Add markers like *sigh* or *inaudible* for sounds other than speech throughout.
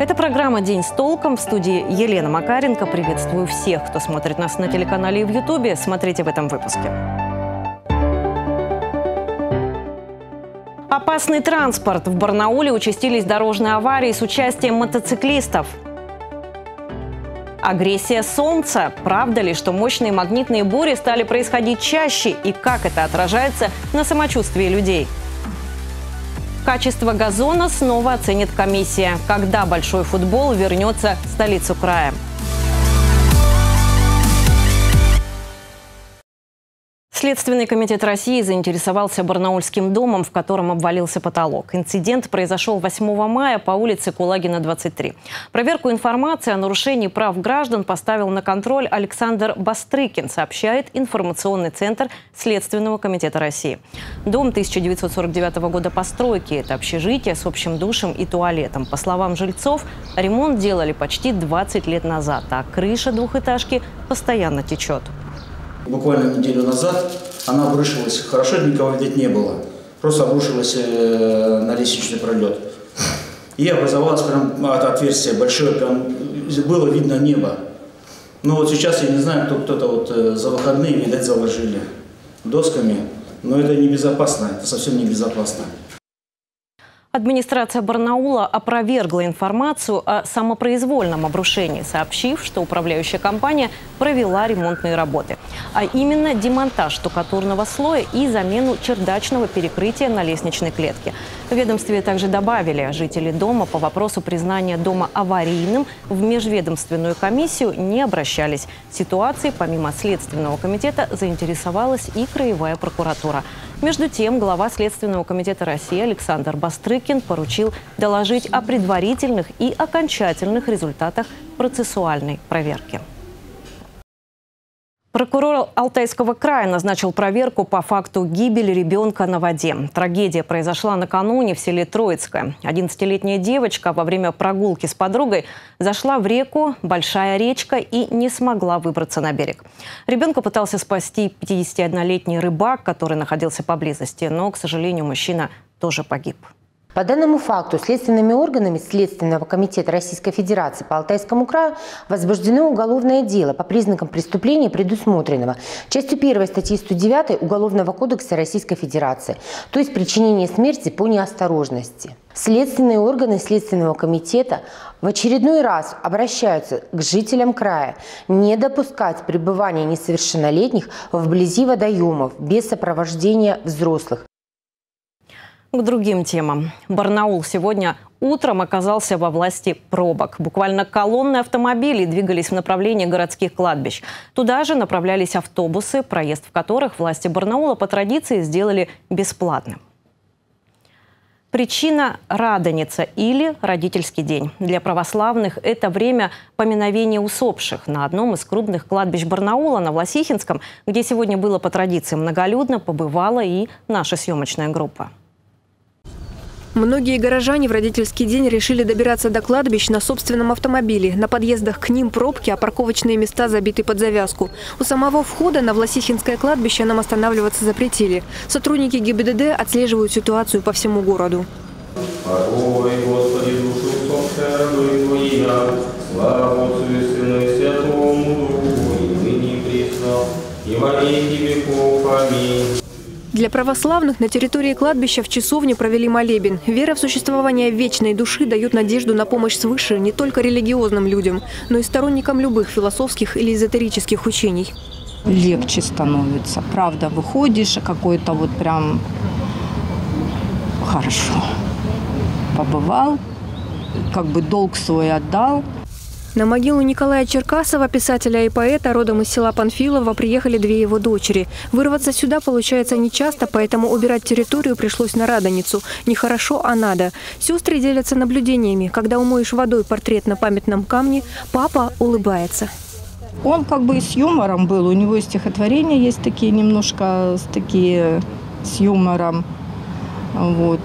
Это программа «День с толком». В студии Елена Макаренко. Приветствую всех, кто смотрит нас на телеканале и в Ютубе. Смотрите в этом выпуске. Опасный транспорт. В Барнауле участились дорожные аварии с участием мотоциклистов. Агрессия Солнца. Правда ли, что мощные магнитные бури стали происходить чаще и как это отражается на самочувствии людей? Качество газона снова оценит комиссия. Когда большой футбол вернется в столицу края? Следственный комитет России заинтересовался Барнаульским домом, в котором обвалился потолок. Инцидент произошел 8 мая по улице Кулагина, 23. Проверку информации о нарушении прав граждан поставил на контроль Александр Бастрыкин, сообщает информационный центр Следственного комитета России. Дом 1949 года постройки – это общежитие с общим душем и туалетом. По словам жильцов, ремонт делали почти 20 лет назад, а крыша двухэтажки постоянно течет. Буквально неделю назад она обрушилась. Хорошо, никого видеть не было. Просто обрушилась э, на лестничный пролет. И образовалось прям от отверстие большое, прям было видно небо. Но вот сейчас я не знаю, кто кто-то вот э, за выходные, видать, заложили досками. Но это небезопасно, это совсем небезопасно. Администрация Барнаула опровергла информацию о самопроизвольном обрушении, сообщив, что управляющая компания провела ремонтные работы, а именно демонтаж штукатурного слоя и замену чердачного перекрытия на лестничной клетке. В ведомстве также добавили, жители дома по вопросу признания дома аварийным в межведомственную комиссию не обращались. Ситуацией, помимо Следственного комитета, заинтересовалась и Краевая прокуратура. Между тем, глава Следственного комитета России Александр Бастрыкин поручил доложить о предварительных и окончательных результатах процессуальной проверки. Прокурор Алтайского края назначил проверку по факту гибели ребенка на воде. Трагедия произошла накануне в селе Троицкое. 11-летняя девочка во время прогулки с подругой зашла в реку Большая речка и не смогла выбраться на берег. Ребенка пытался спасти 51-летний рыбак, который находился поблизости, но, к сожалению, мужчина тоже погиб. По данному факту следственными органами Следственного комитета Российской Федерации по Алтайскому краю возбуждено уголовное дело по признакам преступления, предусмотренного частью 1 статьи 109 Уголовного кодекса Российской Федерации, то есть причинение смерти по неосторожности. Следственные органы Следственного комитета в очередной раз обращаются к жителям края не допускать пребывания несовершеннолетних вблизи водоемов без сопровождения взрослых, к другим темам. Барнаул сегодня утром оказался во власти пробок. Буквально колонны автомобилей двигались в направлении городских кладбищ. Туда же направлялись автобусы, проезд в которых власти Барнаула по традиции сделали бесплатным. Причина – Радоница или Родительский день. Для православных это время поминовения усопших. На одном из крупных кладбищ Барнаула, на Власихинском, где сегодня было по традиции многолюдно, побывала и наша съемочная группа. Многие горожане в родительский день решили добираться до кладбищ на собственном автомобиле. На подъездах к ним пробки, а парковочные места забиты под завязку. У самого входа на Власихинское кладбище нам останавливаться запретили. Сотрудники ГИБДД отслеживают ситуацию по всему городу. И во веки веков. Аминь. Для православных на территории кладбища в часовне провели молебен. Вера в существование вечной души дает надежду на помощь свыше не только религиозным людям, но и сторонникам любых философских или эзотерических учений. Легче становится. Правда, выходишь, какой-то вот прям хорошо. Побывал, как бы долг свой отдал – на могилу Николая Черкасова, писателя и поэта, родом из села Панфилова, приехали две его дочери. Вырваться сюда получается нечасто, поэтому убирать территорию пришлось на Радоницу. Нехорошо, а надо. Сестры делятся наблюдениями. Когда умоешь водой портрет на памятном камне, папа улыбается. Он как бы и с юмором был. У него стихотворения есть такие немножко такие с юмором. Вот.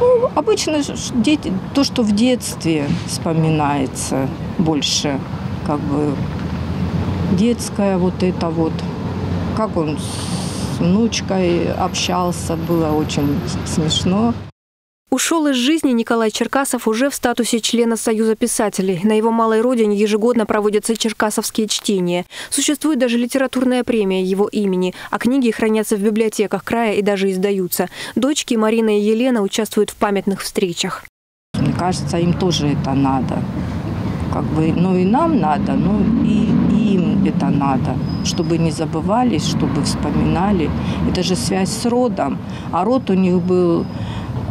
Ну, обычно дети, то, что в детстве вспоминается больше, как бы детское вот это вот, как он с внучкой общался, было очень смешно. Ушел из жизни Николай Черкасов уже в статусе члена Союза писателей. На его малой родине ежегодно проводятся черкасовские чтения. Существует даже литературная премия его имени, а книги хранятся в библиотеках края и даже издаются. Дочки Марина и Елена участвуют в памятных встречах. Мне кажется, им тоже это надо. Как бы, ну и нам надо, ну и им это надо, чтобы не забывались, чтобы вспоминали. Это же связь с родом. А род у них был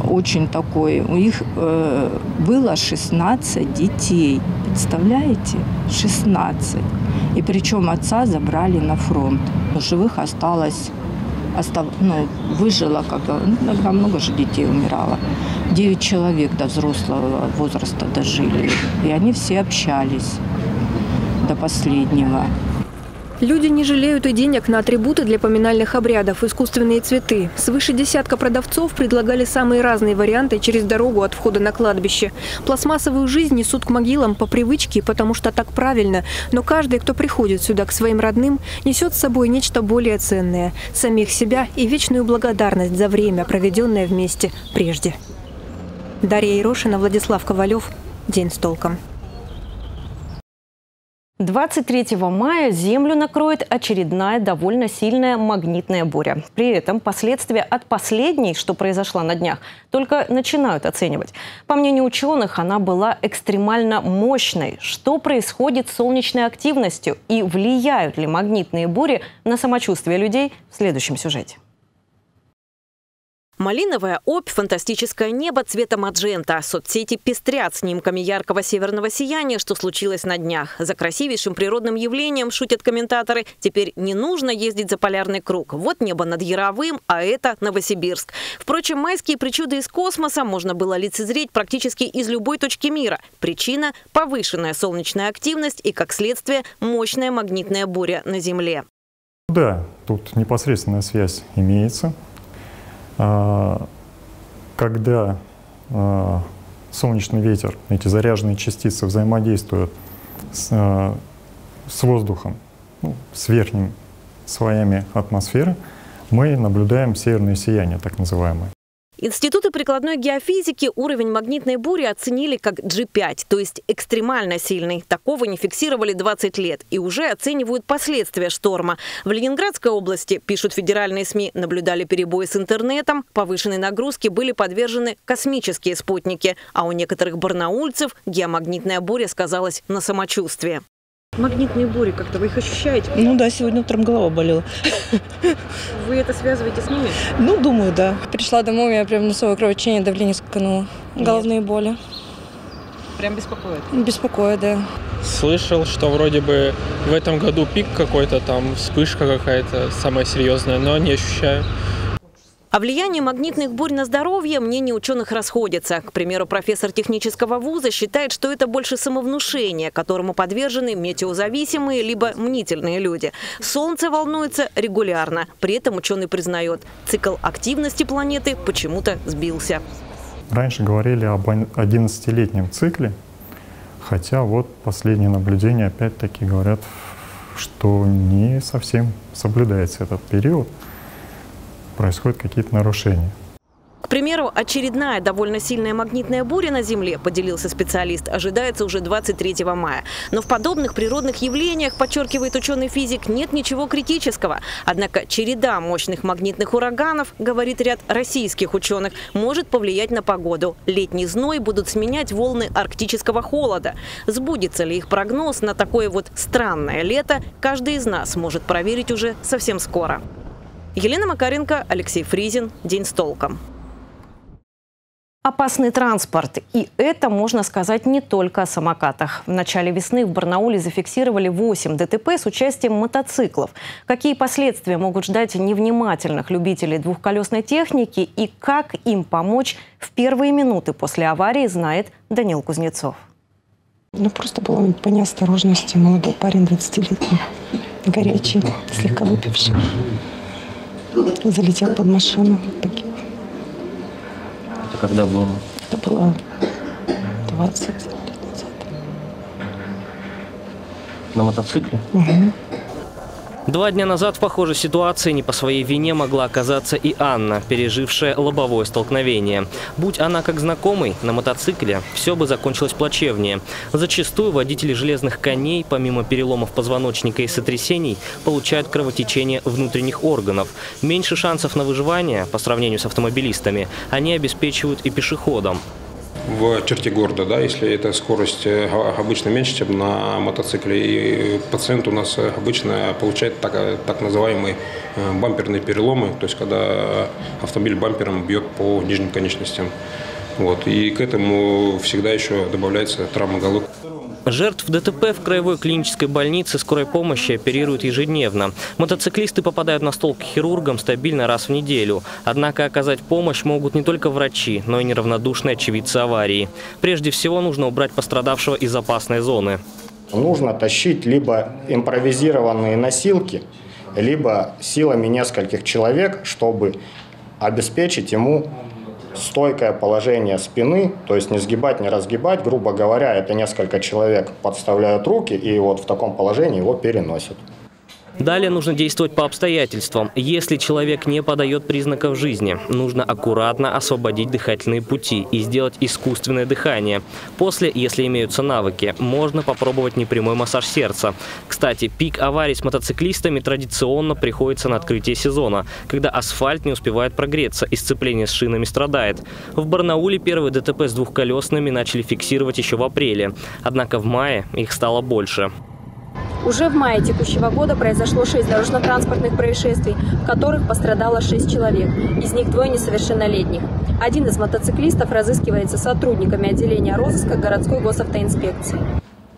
очень такой. У них э, было 16 детей. Представляете? 16. И причем отца забрали на фронт. Живых осталось, остав, ну, выжило, как, ну, иногда много же детей умирало. Девять человек до взрослого возраста дожили. И они все общались до последнего. Люди не жалеют и денег на атрибуты для поминальных обрядов, искусственные цветы. Свыше десятка продавцов предлагали самые разные варианты через дорогу от входа на кладбище. Пластмассовую жизнь несут к могилам по привычке, потому что так правильно. Но каждый, кто приходит сюда к своим родным, несет с собой нечто более ценное – самих себя и вечную благодарность за время, проведенное вместе прежде. Дарья Ирошина, Владислав Ковалев. День с толком. 23 мая Землю накроет очередная довольно сильная магнитная буря. При этом последствия от последней, что произошла на днях, только начинают оценивать. По мнению ученых, она была экстремально мощной. Что происходит с солнечной активностью и влияют ли магнитные бури на самочувствие людей в следующем сюжете. Малиновая опь, фантастическое небо цвета маджента. Соцсети пестрят снимками яркого северного сияния, что случилось на днях. За красивейшим природным явлением, шутят комментаторы, теперь не нужно ездить за полярный круг. Вот небо над Яровым, а это Новосибирск. Впрочем, майские причуды из космоса можно было лицезреть практически из любой точки мира. Причина – повышенная солнечная активность и, как следствие, мощная магнитная буря на Земле. Да, тут непосредственная связь имеется. А, когда а, солнечный ветер, эти заряженные частицы взаимодействуют с, а, с воздухом, ну, с верхними слоями атмосферы, мы наблюдаем северное сияние, так называемое. Институты прикладной геофизики уровень магнитной бури оценили как G5, то есть экстремально сильный. Такого не фиксировали 20 лет и уже оценивают последствия шторма. В Ленинградской области, пишут федеральные СМИ, наблюдали перебои с интернетом, повышенной нагрузке были подвержены космические спутники, а у некоторых барнаульцев геомагнитная буря сказалась на самочувствии. Магнитные бури, как-то вы их ощущаете? Ну да, сегодня утром голова болела. Вы это связываете с ними? Ну, думаю, да. Пришла домой, у меня прям носовое кровотечение, давление скакануло. Головные боли. Прям беспокоит? Беспокоит, да. Слышал, что вроде бы в этом году пик какой-то, там вспышка какая-то самая серьезная, но не ощущаю. О влиянии магнитных бурь на здоровье мнения ученых расходятся. К примеру, профессор технического вуза считает, что это больше самовнушение, которому подвержены метеозависимые либо мнительные люди. Солнце волнуется регулярно. При этом ученый признает, цикл активности планеты почему-то сбился. Раньше говорили об 11-летнем цикле, хотя вот последние наблюдения опять-таки говорят, что не совсем соблюдается этот период происходят какие-то нарушения. К примеру, очередная довольно сильная магнитная буря на Земле, поделился специалист, ожидается уже 23 мая. Но в подобных природных явлениях, подчеркивает ученый физик, нет ничего критического. Однако череда мощных магнитных ураганов, говорит ряд российских ученых, может повлиять на погоду. Летний зной будут сменять волны арктического холода. Сбудется ли их прогноз на такое вот странное лето, каждый из нас может проверить уже совсем скоро. Елена Макаренко, Алексей Фризин. День с толком. Опасный транспорт. И это можно сказать не только о самокатах. В начале весны в Барнауле зафиксировали 8 ДТП с участием мотоциклов. Какие последствия могут ждать невнимательных любителей двухколесной техники и как им помочь в первые минуты после аварии, знает Данил Кузнецов. Ну, просто было по неосторожности. Молодой парень, 20-летний, горячий, слегка выпивший залетел под машину, погиб. Это когда было? Это было 20 лет назад. На мотоцикле? Угу. Два дня назад в похожей ситуации не по своей вине могла оказаться и Анна, пережившая лобовое столкновение. Будь она как знакомый на мотоцикле, все бы закончилось плачевнее. Зачастую водители железных коней, помимо переломов позвоночника и сотрясений, получают кровотечение внутренних органов. Меньше шансов на выживание по сравнению с автомобилистами они обеспечивают и пешеходам в черте города, да, если эта скорость э, обычно меньше, чем на мотоцикле. И пациент у нас обычно получает так, так называемые э, бамперные переломы, то есть когда автомобиль бампером бьет по нижним конечностям. Вот. И к этому всегда еще добавляется травма головы. Жертв ДТП в краевой клинической больнице скорой помощи оперируют ежедневно. Мотоциклисты попадают на стол к хирургам стабильно раз в неделю. Однако оказать помощь могут не только врачи, но и неравнодушные очевидцы аварии. Прежде всего нужно убрать пострадавшего из опасной зоны. Нужно тащить либо импровизированные носилки, либо силами нескольких человек, чтобы обеспечить ему стойкое положение спины, то есть не сгибать, не разгибать, грубо говоря, это несколько человек подставляют руки и вот в таком положении его переносят. Далее нужно действовать по обстоятельствам. Если человек не подает признаков жизни, нужно аккуратно освободить дыхательные пути и сделать искусственное дыхание. После, если имеются навыки, можно попробовать непрямой массаж сердца. Кстати, пик аварий с мотоциклистами традиционно приходится на открытие сезона, когда асфальт не успевает прогреться и сцепление с шинами страдает. В Барнауле первые ДТП с двухколесными начали фиксировать еще в апреле, однако в мае их стало больше. Уже в мае текущего года произошло 6 дорожно-транспортных происшествий, в которых пострадало 6 человек, из них двое несовершеннолетних. Один из мотоциклистов разыскивается сотрудниками отделения розыска городской госавтоинспекции.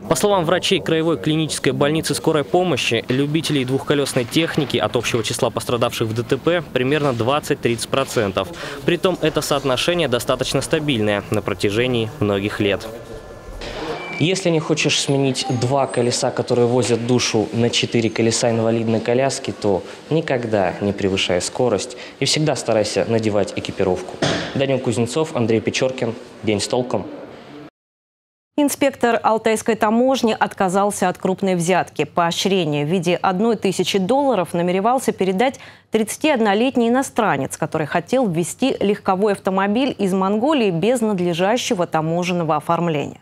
По словам врачей Краевой клинической больницы скорой помощи, любителей двухколесной техники от общего числа пострадавших в ДТП примерно 20-30%. Притом это соотношение достаточно стабильное на протяжении многих лет. Если не хочешь сменить два колеса, которые возят душу, на четыре колеса инвалидной коляски, то никогда не превышай скорость и всегда старайся надевать экипировку. Данил Кузнецов, Андрей Печоркин. День с толком. Инспектор Алтайской таможни отказался от крупной взятки. Поощрение в виде одной тысячи долларов намеревался передать 31-летний иностранец, который хотел ввести легковой автомобиль из Монголии без надлежащего таможенного оформления.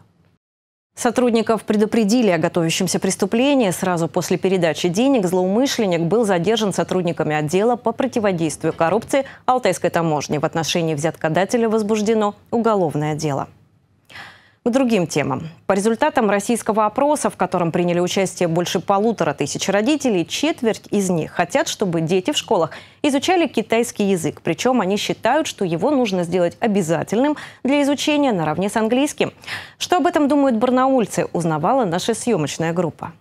Сотрудников предупредили о готовящемся преступлении. Сразу после передачи денег злоумышленник был задержан сотрудниками отдела по противодействию коррупции Алтайской таможни. В отношении взяткодателя возбуждено уголовное дело. К другим темам. По результатам российского опроса, в котором приняли участие больше полутора тысяч родителей, четверть из них хотят, чтобы дети в школах изучали китайский язык. Причем они считают, что его нужно сделать обязательным для изучения наравне с английским. Что об этом думают барнаульцы, узнавала наша съемочная группа.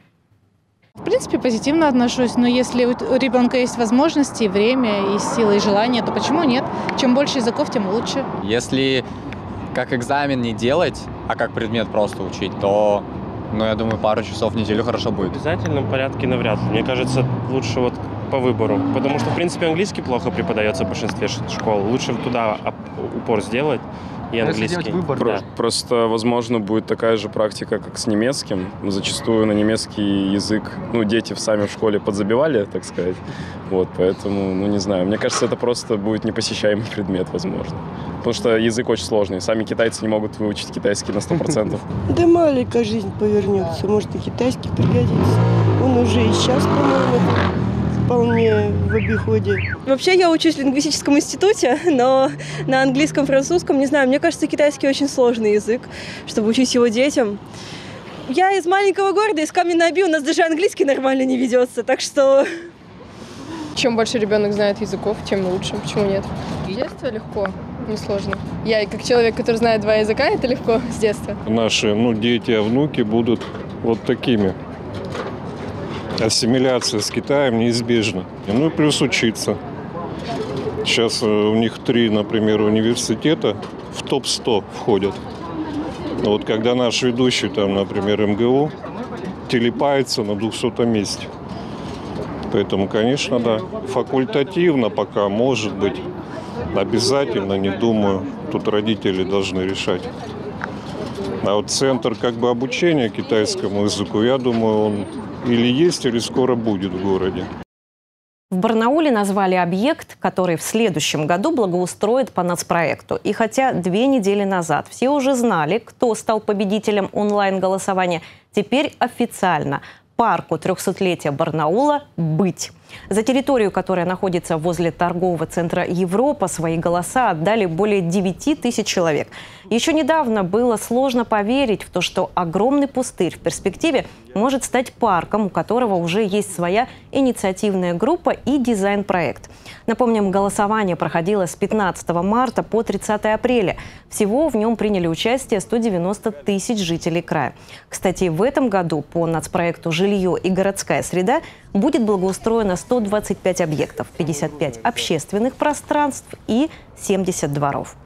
В принципе, позитивно отношусь, но если у ребенка есть возможности, время, и силы, и желание, то почему нет? Чем больше языков, тем лучше. Если как экзамен не делать, а как предмет просто учить, то, ну, я думаю, пару часов в неделю хорошо будет. В обязательном порядке навряд ли. Мне кажется, лучше вот по выбору. Потому что, в принципе, английский плохо преподается в большинстве школ. Лучше туда упор сделать и английский. Выбор, да. Просто, возможно, будет такая же практика, как с немецким. Зачастую на немецкий язык, ну, дети сами в школе подзабивали, так сказать. Вот, поэтому, ну, не знаю. Мне кажется, это просто будет непосещаемый *laughs* предмет, возможно. Потому что язык очень сложный. Сами китайцы не могут выучить китайский на 100%. *laughs* Да маленькая жизнь повернется. Может, и китайский пригодится. Он уже и сейчас, по-моему, вполне в обиходе. Вообще я учусь в лингвистическом институте, *laughs* но на английском, французском, не знаю, мне кажется, китайский очень сложный язык, чтобы учить его детям. Я из маленького города, из Каменной-Оби, у нас даже английский нормально не ведется, так что... *laughs* Чем больше ребенок знает языков, тем лучше. Почему нет? С детства легко, несложно. Я как человек, который знает два языка, это легко с детства. Наши ну, дети, а внуки будут вот такими ассимиляция с Китаем неизбежна. Ну и плюс учиться. Сейчас э, у них три, например, университета в топ-100 входят. Вот когда наш ведущий, там, например, МГУ, телепается на 200 месте. Поэтому, конечно, да, факультативно пока, может быть, обязательно, не думаю. Тут родители должны решать. А вот центр как бы обучения китайскому языку, я думаю, он или есть, или скоро будет в городе. В Барнауле назвали объект, который в следующем году благоустроит по нацпроекту. И хотя две недели назад все уже знали, кто стал победителем онлайн-голосования, теперь официально парку 300-летия Барнаула быть. За территорию, которая находится возле торгового центра Европа, свои голоса отдали более 9 тысяч человек. Еще недавно было сложно поверить в то, что огромный пустырь в перспективе может стать парком, у которого уже есть своя инициативная группа и дизайн-проект. Напомним, голосование проходило с 15 марта по 30 апреля. Всего в нем приняли участие 190 тысяч жителей края. Кстати, в этом году по нацпроекту «Жилье и городская среда» будет благоустроено 125 объектов, 55 общественных пространств и 70 дворов.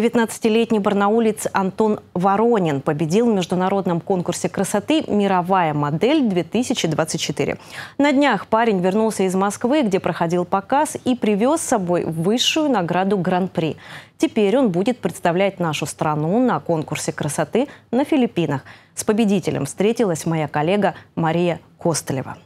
19-летний барнаулец Антон Воронин победил в международном конкурсе красоты «Мировая модель-2024». На днях парень вернулся из Москвы, где проходил показ, и привез с собой высшую награду Гран-при. Теперь он будет представлять нашу страну на конкурсе красоты на Филиппинах. С победителем встретилась моя коллега Мария Костылева.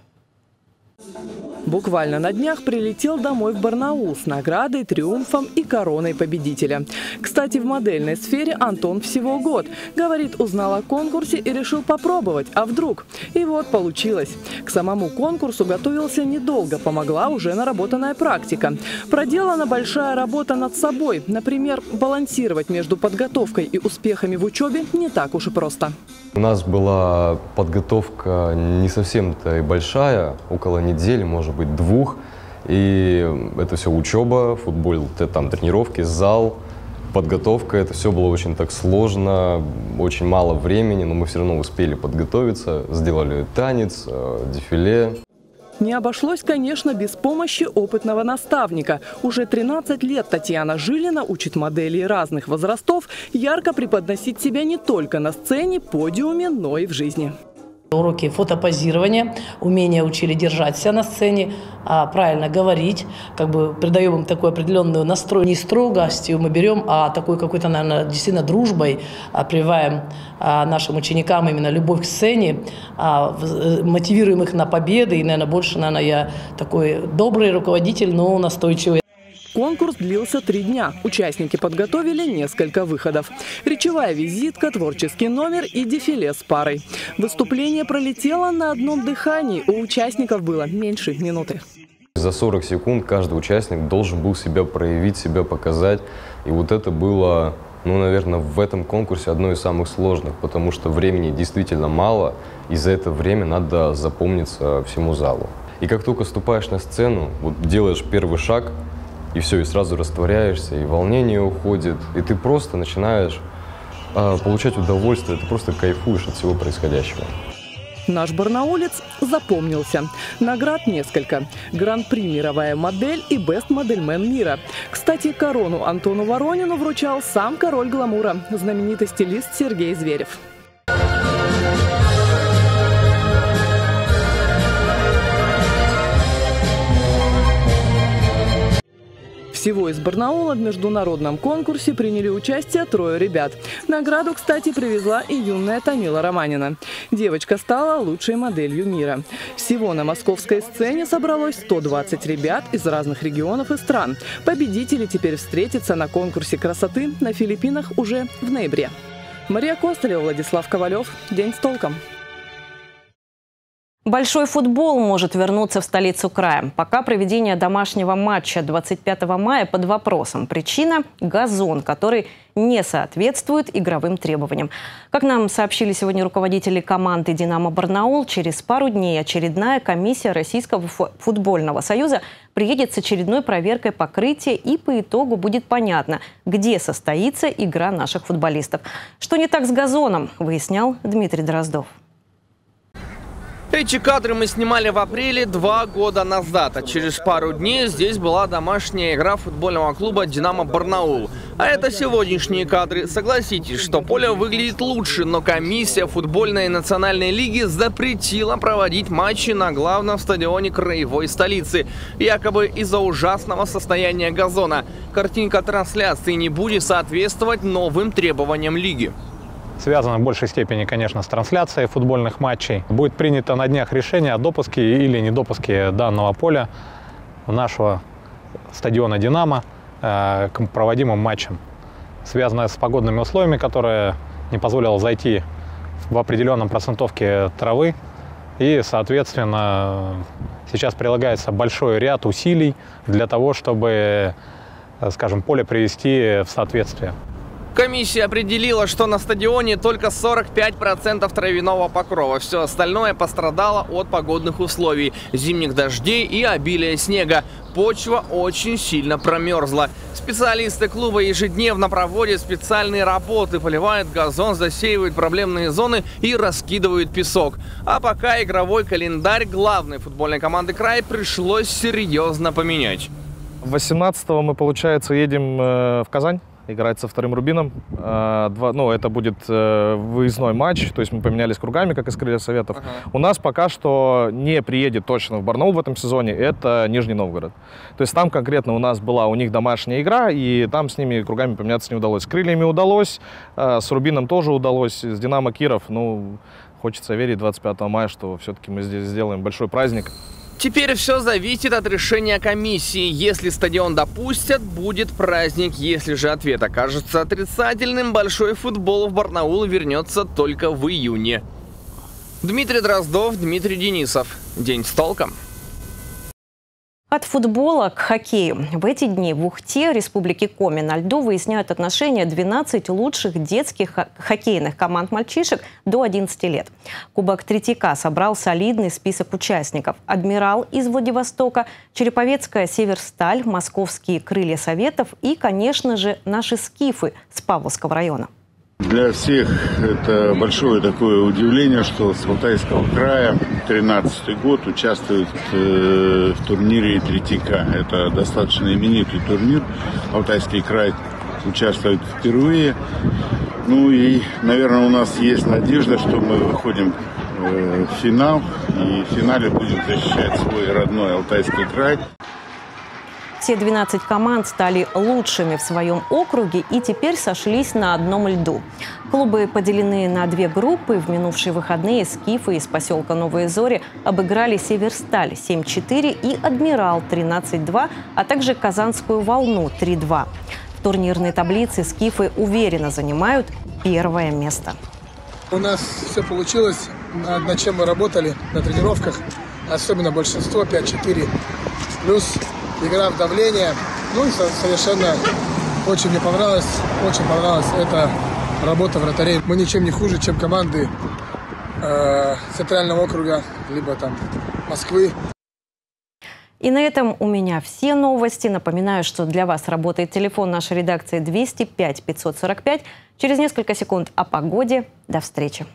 Буквально на днях прилетел домой в Барнаул с наградой, триумфом и короной победителя. Кстати, в модельной сфере Антон всего год. Говорит, узнал о конкурсе и решил попробовать, а вдруг? И вот получилось. К самому конкурсу готовился недолго, помогла уже наработанная практика. Проделана большая работа над собой. Например, балансировать между подготовкой и успехами в учебе не так уж и просто. У нас была подготовка не совсем-то и большая, около недели, может быть, двух. И это все учеба, футбол, там тренировки, зал, подготовка. Это все было очень так сложно, очень мало времени, но мы все равно успели подготовиться, сделали танец, э, дефиле. Не обошлось, конечно, без помощи опытного наставника. Уже 13 лет Татьяна Жилина учит моделей разных возрастов ярко преподносить себя не только на сцене, подиуме, но и в жизни. Уроки фотопозирования, умение учили держать себя на сцене, а правильно говорить, как бы придаем им такой определенный настрой. Не строгостью мы берем, а такой какой-то, наверное, действительно дружбой а, прививаем а, нашим ученикам именно любовь к сцене, э, мотивируем их на победы. И, наверное, больше, наверное, я такой добрый руководитель, но настойчивый. Конкурс длился три дня. Участники подготовили несколько выходов. Речевая визитка, творческий номер и дефиле с парой. Выступление пролетело на одном дыхании. У участников было меньше минуты. За 40 секунд каждый участник должен был себя проявить, себя показать. И вот это было, ну, наверное, в этом конкурсе одно из самых сложных, потому что времени действительно мало, и за это время надо запомниться всему залу. И как только ступаешь на сцену, вот делаешь первый шаг – и все, и сразу растворяешься, и волнение уходит, и ты просто начинаешь э, получать удовольствие, ты просто кайфуешь от всего происходящего. Наш барнаулец запомнился. Наград несколько. Гран-при «Мировая модель» и «Бест модельмен мира». Кстати, корону Антону Воронину вручал сам король гламура, знаменитый стилист Сергей Зверев. Всего из Барнаула в международном конкурсе приняли участие трое ребят. Награду, кстати, привезла и юная Тамила Романина. Девочка стала лучшей моделью мира. Всего на московской сцене собралось 120 ребят из разных регионов и стран. Победители теперь встретятся на конкурсе красоты на Филиппинах уже в ноябре. Мария Костылева, Владислав Ковалев. День с толком. Большой футбол может вернуться в столицу края. Пока проведение домашнего матча 25 мая под вопросом. Причина – газон, который не соответствует игровым требованиям. Как нам сообщили сегодня руководители команды «Динамо Барнаул», через пару дней очередная комиссия Российского футбольного союза приедет с очередной проверкой покрытия и по итогу будет понятно, где состоится игра наших футболистов. Что не так с газоном, выяснял Дмитрий Дроздов. Эти кадры мы снимали в апреле два года назад, а через пару дней здесь была домашняя игра футбольного клуба «Динамо Барнаул». А это сегодняшние кадры. Согласитесь, что поле выглядит лучше, но комиссия футбольной национальной лиги запретила проводить матчи на главном стадионе краевой столицы. Якобы из-за ужасного состояния газона. Картинка трансляции не будет соответствовать новым требованиям лиги связано в большей степени, конечно, с трансляцией футбольных матчей. Будет принято на днях решение о допуске или недопуске данного поля нашего стадиона «Динамо» э, к проводимым матчам. Связанное с погодными условиями, которые не позволило зайти в определенном процентовке травы. И, соответственно, сейчас прилагается большой ряд усилий для того, чтобы, э, скажем, поле привести в соответствие. Комиссия определила, что на стадионе только 45% травяного покрова. Все остальное пострадало от погодных условий, зимних дождей и обилия снега. Почва очень сильно промерзла. Специалисты клуба ежедневно проводят специальные работы, поливают газон, засеивают проблемные зоны и раскидывают песок. А пока игровой календарь главной футбольной команды края пришлось серьезно поменять. 18 мы, получается, едем э, в Казань играть со вторым Рубином. А, два, ну, это будет э, выездной матч, то есть мы поменялись кругами, как из крылья советов. Ага. У нас пока что не приедет точно в Барнаул в этом сезоне, это Нижний Новгород. То есть там конкретно у нас была у них домашняя игра, и там с ними кругами поменяться не удалось. С крыльями удалось, э, с Рубином тоже удалось, с Динамо Киров, ну, хочется верить 25 мая, что все-таки мы здесь сделаем большой праздник. Теперь все зависит от решения комиссии. Если стадион допустят, будет праздник. Если же ответ окажется отрицательным, большой футбол в Барнаул вернется только в июне. Дмитрий Дроздов, Дмитрий Денисов. День с толком. От футбола к хоккею. В эти дни в Ухте, Республике Коми, на льду выясняют отношения 12 лучших детских хоккейных команд мальчишек до 11 лет. Кубок Третьяка собрал солидный список участников. «Адмирал» из Владивостока, Череповецкая «Северсталь», московские «Крылья Советов» и, конечно же, наши «Скифы» с Павловского района. Для всех это большое такое удивление, что с Алтайского края 13 год участвует э, в турнире Третьяка. Это достаточно именитый турнир. Алтайский край участвует впервые. Ну и, наверное, у нас есть надежда, что мы выходим э, в финал. И в финале будем защищать свой родной Алтайский край. Все 12 команд стали лучшими в своем округе и теперь сошлись на одном льду. Клубы поделены на две группы. В минувшие выходные Скифы из поселка Новые Зори обыграли Северсталь 7-4 и Адмирал 13-2, а также Казанскую волну 3-2. В турнирной таблице Скифы уверенно занимают первое место. У нас все получилось, над чем мы работали на тренировках, особенно большинство 5-4. Плюс игра в давление. Ну и совершенно очень мне понравилось, очень понравилась эта работа вратарей. Мы ничем не хуже, чем команды э, Центрального округа, либо там Москвы. И на этом у меня все новости. Напоминаю, что для вас работает телефон нашей редакции 205 545. Через несколько секунд о погоде. До встречи.